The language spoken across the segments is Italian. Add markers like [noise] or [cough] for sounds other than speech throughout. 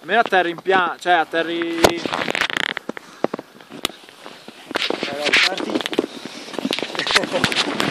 Almeno atterri in piano, cioè atterri... Allora, parti. [laughs]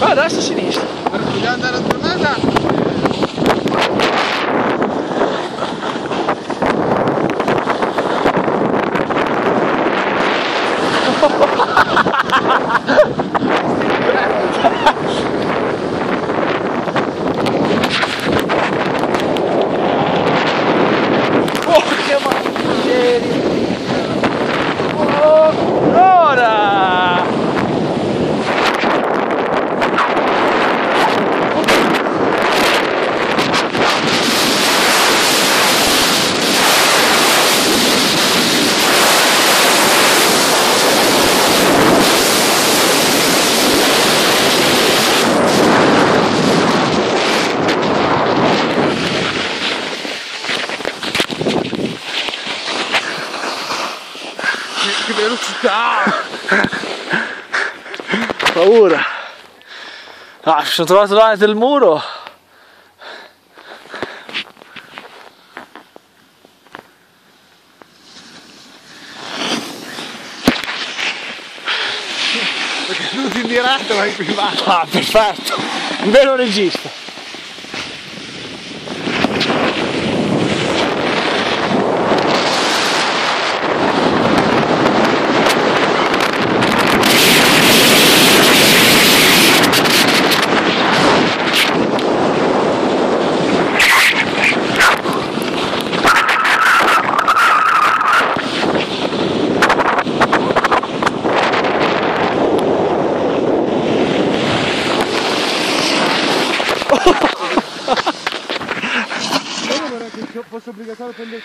Ah, Cadastro sinistro. a era. Che velocità! [laughs] Paura! Ah, mi sono trovato davanti al muro. Perché non ti in diretta ma in privato. Ah, perfetto! Un vero regista. Fosse obbligatorio prendere il